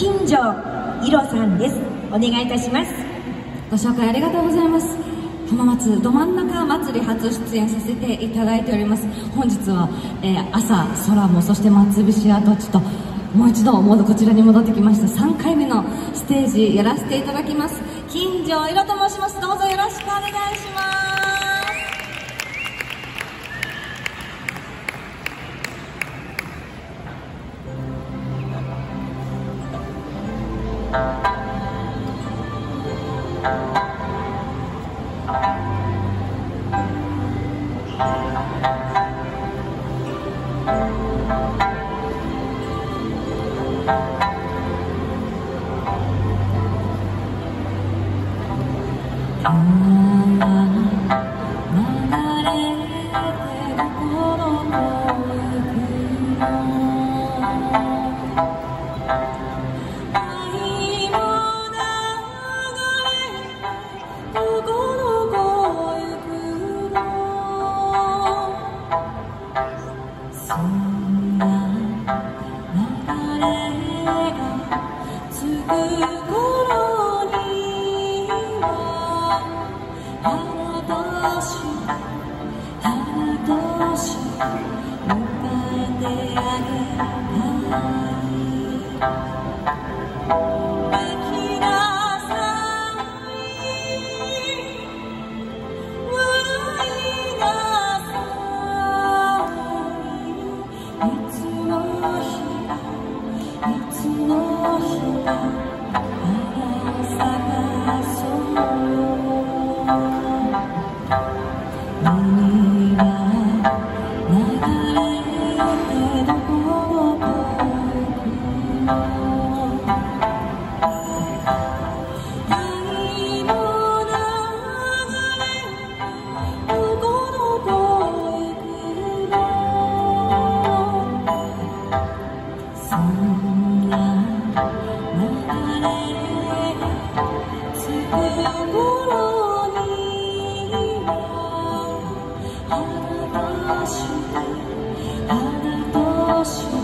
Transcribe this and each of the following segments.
金城いろさんです。お願いいたします。ご紹介ありがとうございます。浜松ど真ん中祭り初出演させていただいております。本日は、えー、朝空もそして松伏跡地ともう一度もうこちらに戻ってきました。3回目のステージやらせていただきます。金城いろと申します。どうぞよろしくお願いしメデル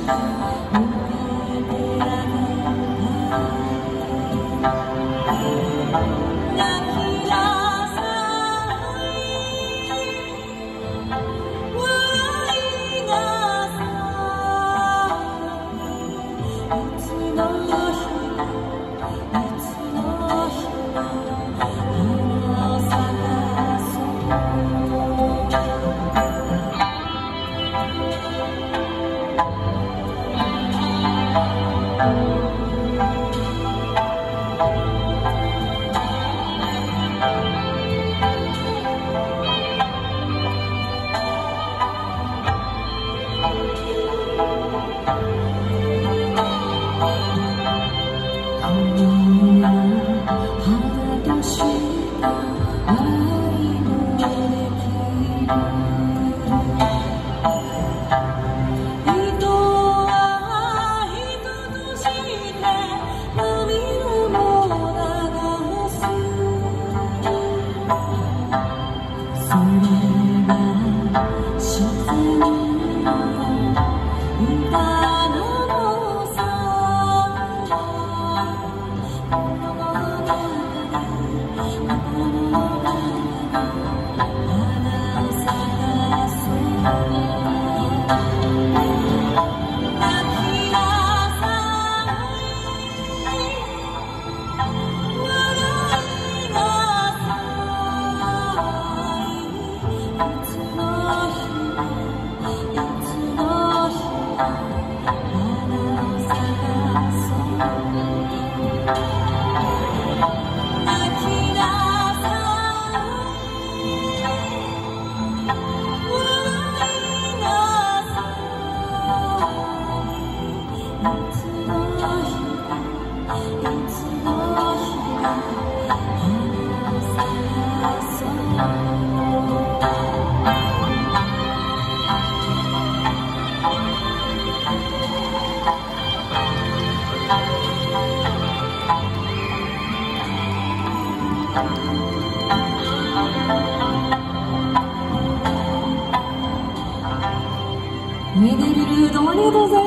你。ル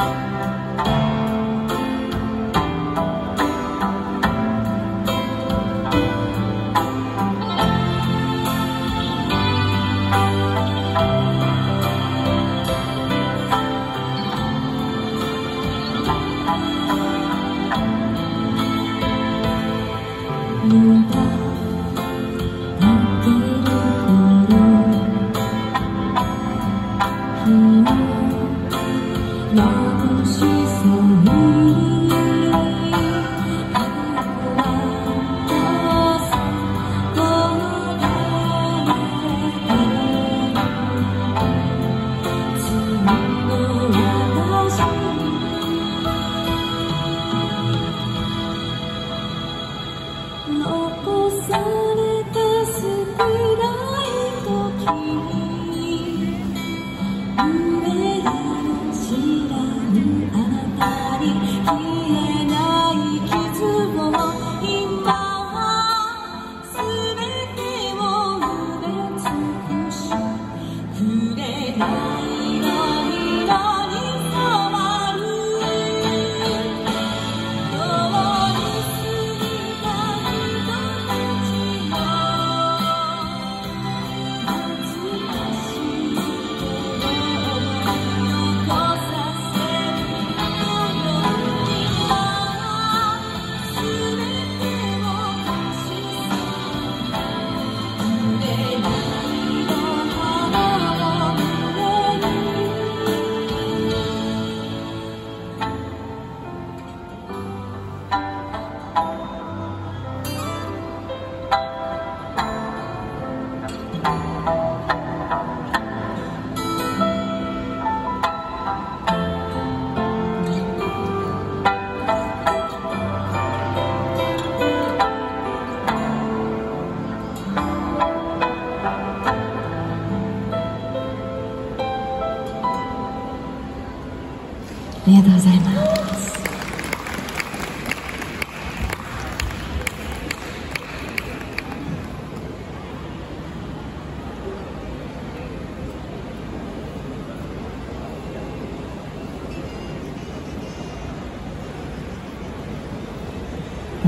あり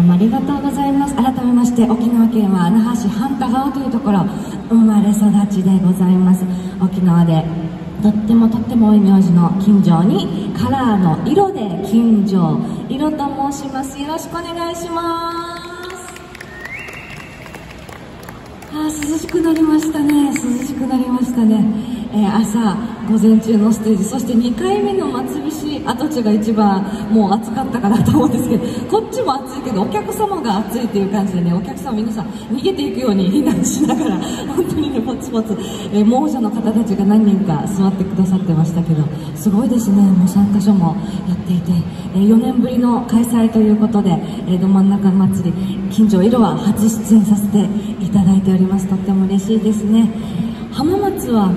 どうもありがとうございます。改めまして沖縄県は那覇市半田川というところ生まれ育ちでございます。沖縄でとってもとっても多い名字の金城にカラーの色で金城。色と申しますよろしくお願いします。あ涼しくなりましたね。涼しくなりましたね、えー朝午前中のステージそして2回目の松菱跡地が一番もう暑かったかなと思うんですけどこっちも暑いけどお客様が暑いっていう感じでねお客様皆さん逃げていくように避難しながら本当にねポツポツ、えー亡者の方たちが何人か座ってくださってましたけどすごいですね。もう3カ所もやっていて、え4年ぶりの開催ということで、えーど真ん中祭り近所色は初出演させていただいております。とっても嬉しいですね。浜松は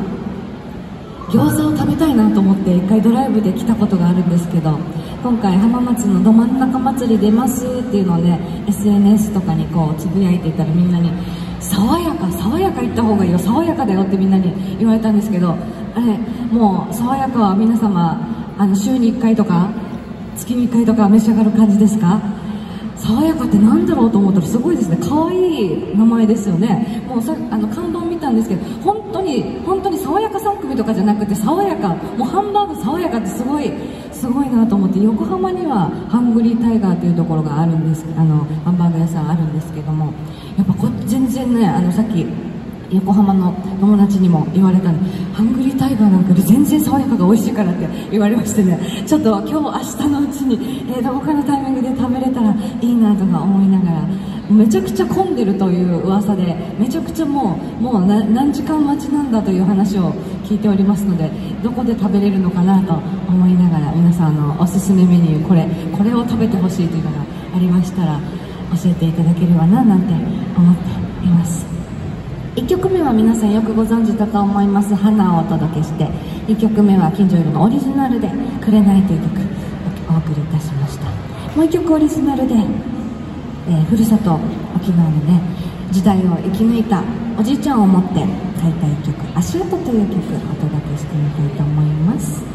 餃子を食べたいなと思って一回ドライブで来たことがあるんですけど今回浜松のど真ん中祭り出ますっていうのをね SNS とかにこうつぶやいていたらみんなに爽やか爽やか行った方がいいよ爽やかだよってみんなに言われたんですけどあれもう爽やかは皆様あの週に1回とか月に1回とか召し上がる感じですか？爽やかってなんだろうと思ったらすごいですね。可愛い名前ですよね。もうさあの看板見たんですけど本当に本当に爽やか3組とかじゃなくて爽やか。もうハンバーグ爽やかってすごいすごいなと思って横浜にはハングリータイガーというところがあるんですあのハンバーグ屋さんあるんですけどもやっぱこ全然ねあのさっき横浜の友達にも言われたんでハングリータイガーなんかより全然爽やかが美味しいからって言われましてね。ちょっと今日明日のうちに、えー、どこかのタイミングで食べれたらいいなとか思いながらめちゃくちゃ混んでるという噂でめちゃくちゃもうもう何時間待ちなんだという話を聞いておりますのでどこで食べれるのかなと思いながら皆さんのおすすめメニューこれこれを食べてほしいというのがありましたら教えていただければななんて思っています。1曲目は皆さんよくご存知だと思います「花」をお届けして2曲目は近所よりのオリジナルで「紅」という曲お送りいたしました。もう1曲オリジナルで、えー、ふるさと沖縄のね時代を生き抜いたおじいちゃんを思って書いた1曲「足跡」という曲お届けしてみたいと思います。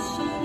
so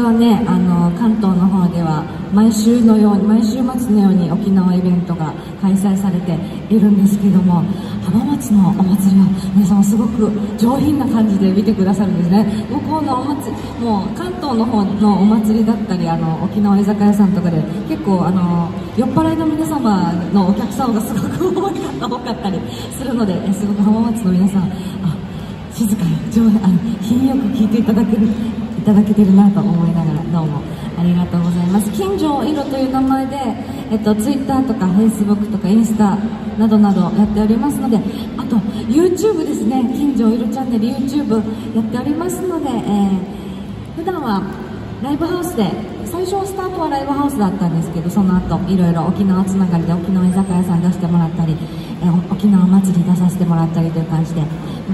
はね、あの関東の方では毎週のように毎週末のように沖縄イベントが開催されているんですけども、浜松のお祭りは皆さんすごく上品な感じで見てくださるんですね。向こうのお祭り、もう関東の方のお祭りだったり、あの沖縄居酒屋さんとかで結構あの酔っ払いの皆様のお客様がすごく多かったりするので、すごく浜松の皆さん、あ静かに上あ品よく聞いていただけるただけてるなと思いながらどうもありがとうございます。近所色という名前で、えっと、ツイッターとかフェイスブックとかインスタなどなどやっておりますのであと YouTube ですね。近所色チャンネル YouTube やっておりますので、えー普段はライブハウスで最初スタートはライブハウスだったんですけどその後いろいろ沖縄つながりで沖縄居酒屋さん出してもらったり、え沖縄祭り出させてもらったりという感じで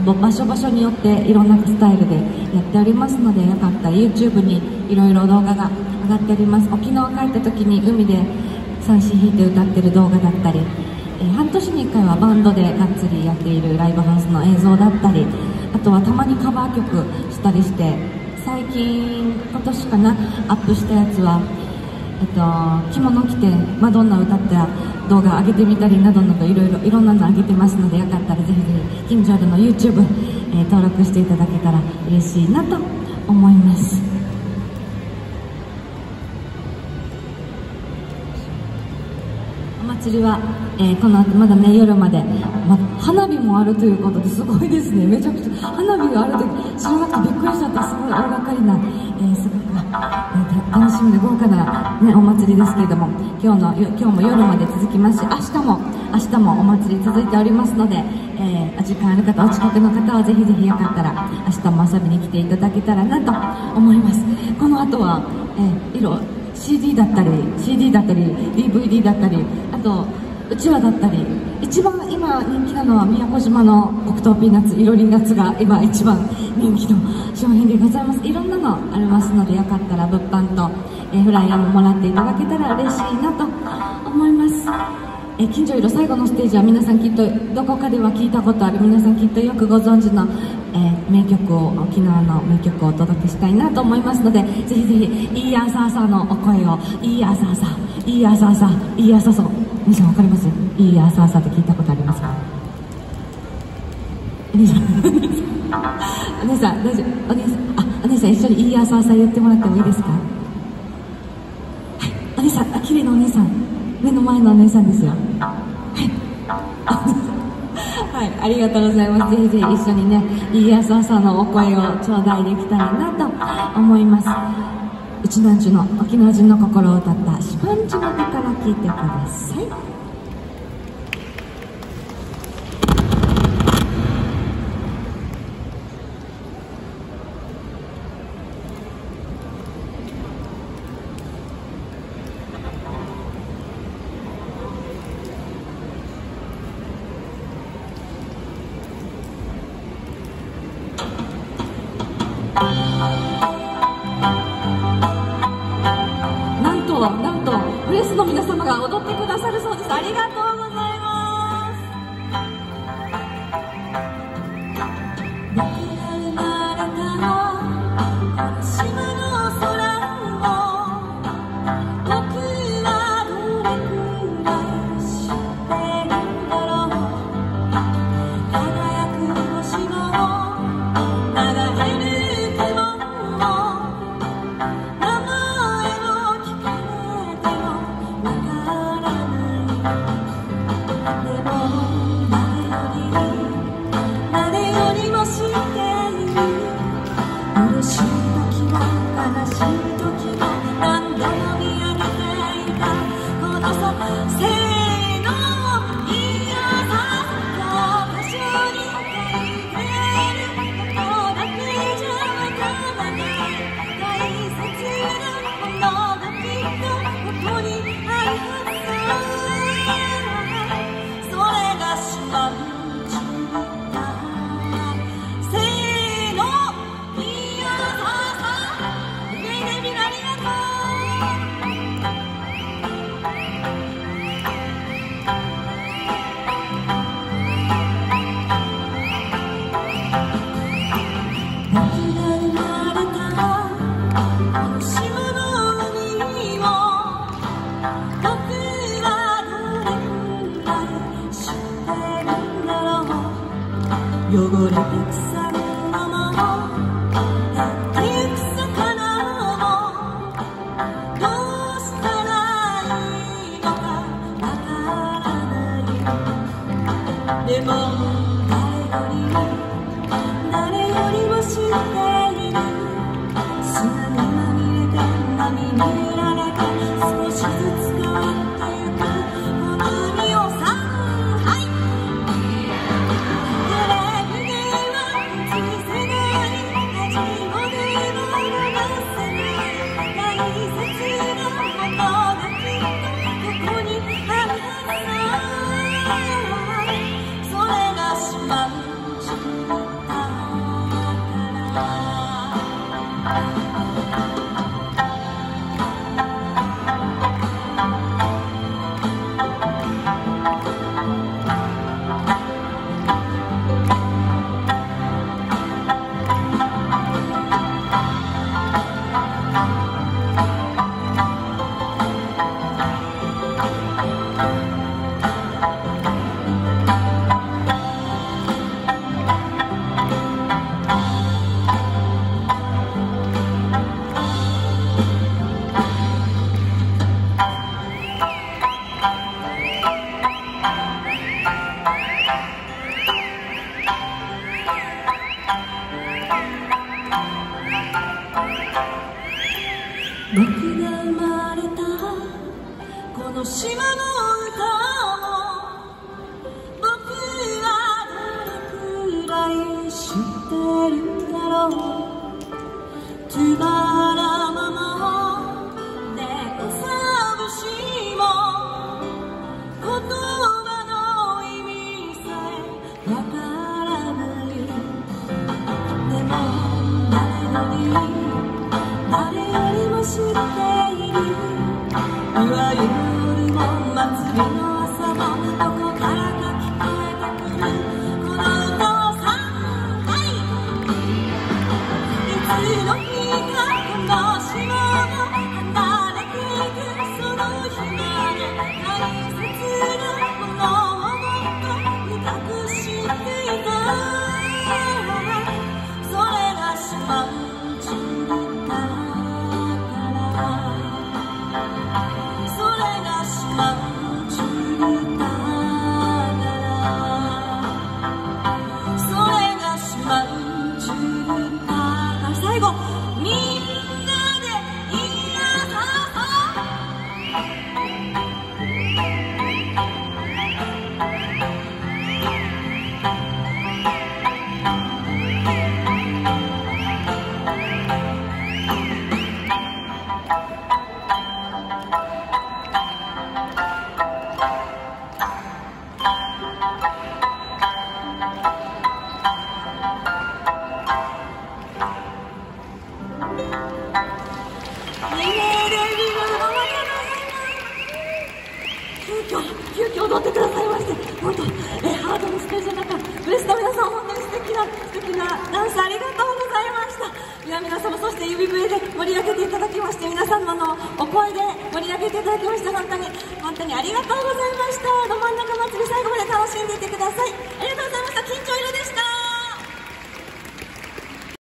場所場所によっていろんなスタイルでやっておりますのでよかったら YouTube にいろいろ動画が上がっております。沖縄帰った時に海で三振弾いて歌ってる動画だったりえ半年に1回はバンドでがっつりやっているライブハウスの映像だったりあとはたまにカバー曲したりして最近今年かなアップしたやつは、えっと、着物着てマドンナ歌った動画上げてみたりなどなどいろいろいろんなの上げてますのでよかったらぜひぜひ近所での YouTube、えー登録していただけたら嬉しいなと思います。お祭りは、えーこの後まだね夜まで、ま、花火もあるということですごいですね。めちゃくちゃ花火があると知らなくてびっくりしちゃってすごい大掛かりな、えーすごく、えー楽しみで豪華な、ね、お祭りですけれども今日の今日も夜まで続きますし明日も明日もお祭り続いておりますので、えー時間ある方お近くの方はぜひぜひよかったら明日も遊びに来ていただけたらなと思います。この後は、えー色 CD だったり CD だったり DVD だったりあとうちわだったり一番今人気なのは宮古島の黒糖ピーナッツいろりナッツが今一番人気の商品でございます。いろんなのありますのでよかったら物販と、えフライヤーももらっていただけたら嬉しいなと思います。え近所色最後のステージは皆さんきっとどこかでは聞いたことある皆さんきっとよくご存知の、えー名曲を沖縄の名曲をお届けしたいなと思いますのでぜひぜひいい朝朝のお声をいい朝朝いい朝朝いい朝朝皆さんわかります？いい朝朝って聞いたことありますか？お兄さん。お姉さん大丈夫。お姉さんあお姉さん一緒にいい朝朝言ってもらってもいいですか？はい。お姉さんあ綺麗なお姉さん。目の前のお姉さんですよ。はい。はい、ありがとうございます。ぜひぜひ一緒にね、いい朝朝のお声を頂戴できたらなと思います。一番地の沖縄人の心を歌ったシパンチの歌から聞いてください。様が踊ってくださるそうです。ありがとう